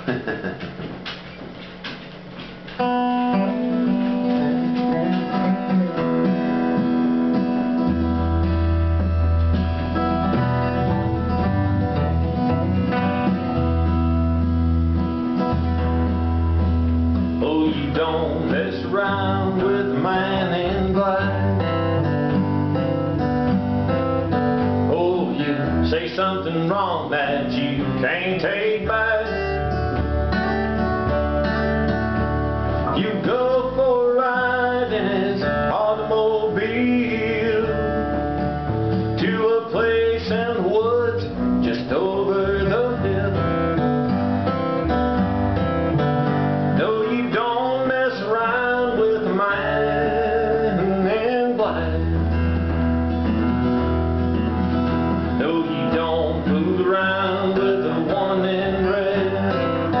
oh, you don't mess around with a man. Oh, you say something wrong that you can't take back. lakes and woods just over the hill. No, you don't mess around with mine and blind. No, you don't fool around with the one in red.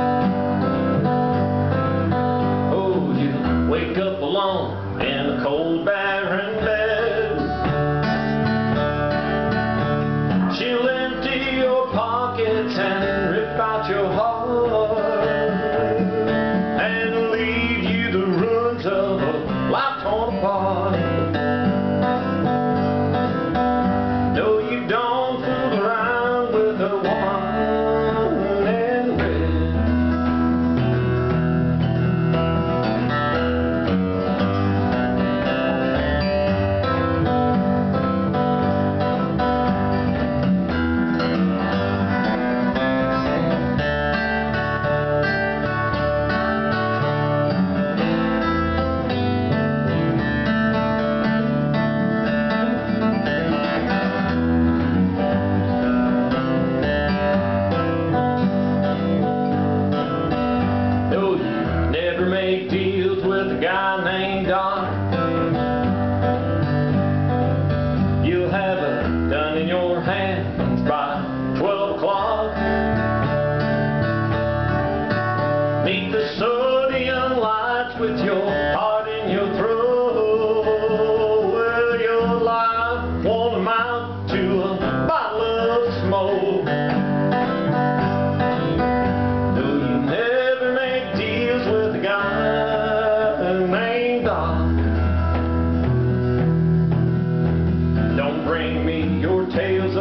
Oh, you wake up alone in a cold barren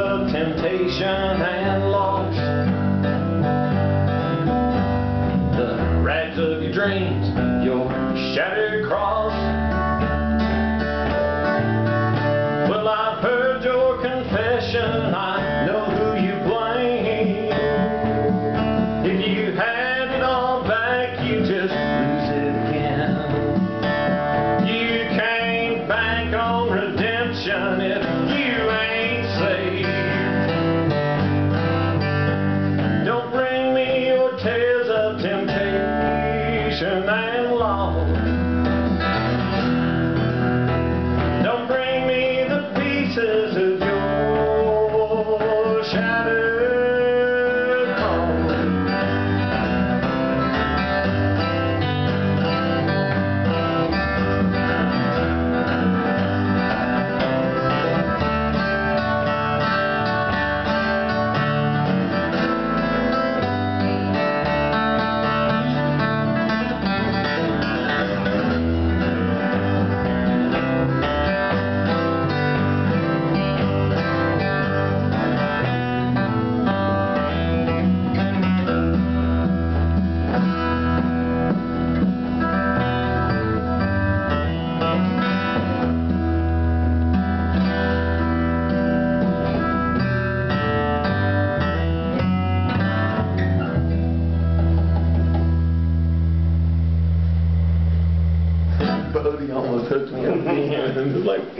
of temptation and loss. The rags of your dreams, your hooked me up. and like,